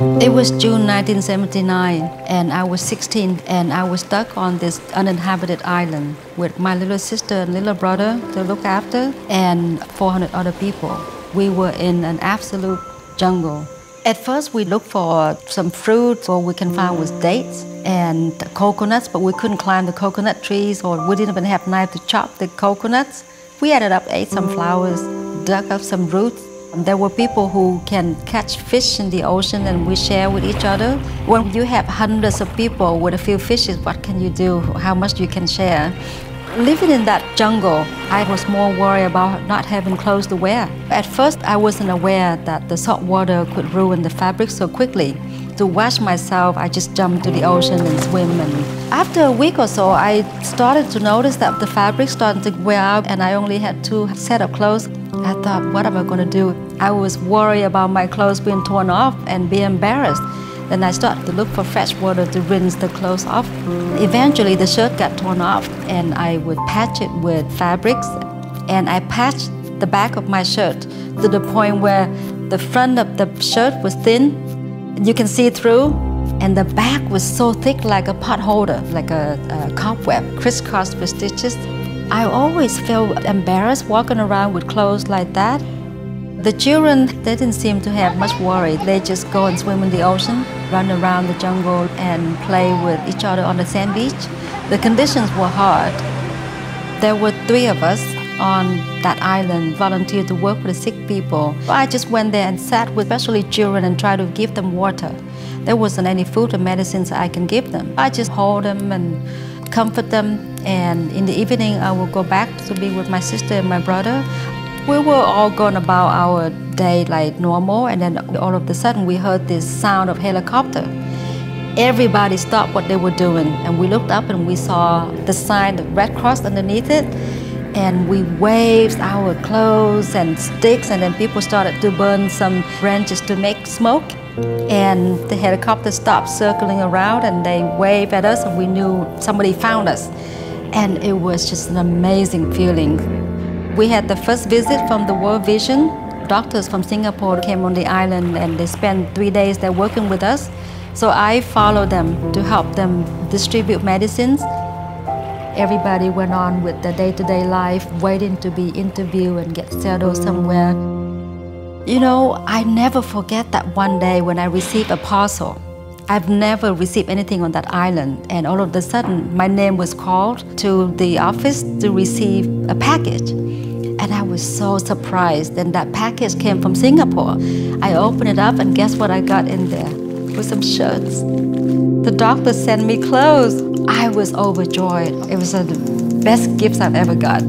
It was June 1979, and I was 16, and I was stuck on this uninhabited island with my little sister and little brother to look after, and 400 other people. We were in an absolute jungle. At first, we looked for some fruit, all we can find was dates and coconuts, but we couldn't climb the coconut trees, or we didn't even have knife to chop the coconuts. We ended up ate some flowers, dug up some roots, there were people who can catch fish in the ocean and we share with each other. When you have hundreds of people with a few fishes, what can you do? How much you can share? Living in that jungle, I was more worried about not having clothes to wear. At first, I wasn't aware that the salt water could ruin the fabric so quickly. To wash myself, I just jumped to the ocean and swim. And after a week or so, I started to notice that the fabric started to wear out and I only had two set of clothes. I thought, what am I going to do? I was worried about my clothes being torn off and be embarrassed. Then I started to look for fresh water to rinse the clothes off. Eventually, the shirt got torn off, and I would patch it with fabrics. And I patched the back of my shirt to the point where the front of the shirt was thin you can see through and the back was so thick like a pot holder, like a, a cobweb, crisscrossed with stitches. I always felt embarrassed walking around with clothes like that. The children, they didn't seem to have much worry. They just go and swim in the ocean, run around the jungle and play with each other on the sand beach. The conditions were hard. There were three of us on that island, volunteered to work with the sick people. I just went there and sat with especially children and tried to give them water. There wasn't any food or medicines I can give them. I just hold them and comfort them. And in the evening, I will go back to be with my sister and my brother. We were all going about our day like normal, and then all of a sudden we heard this sound of helicopter. Everybody stopped what they were doing, and we looked up and we saw the sign, the Red Cross underneath it and we waved our clothes and sticks and then people started to burn some branches to make smoke. And the helicopter stopped circling around and they waved at us and we knew somebody found us. And it was just an amazing feeling. We had the first visit from the world vision. Doctors from singapore came on the island and they spent three days there working with us. So i followed them to help them distribute medicines everybody went on with the day-to-day life, waiting to be interviewed and get settled somewhere. You know, I never forget that one day when I received a parcel. I've never received anything on that island, and all of a sudden, my name was called to the office to receive a package. And I was so surprised, and that package came from Singapore. I opened it up, and guess what I got in there? With some shirts. The doctor sent me clothes. I was overjoyed. It was the best gifts I've ever got.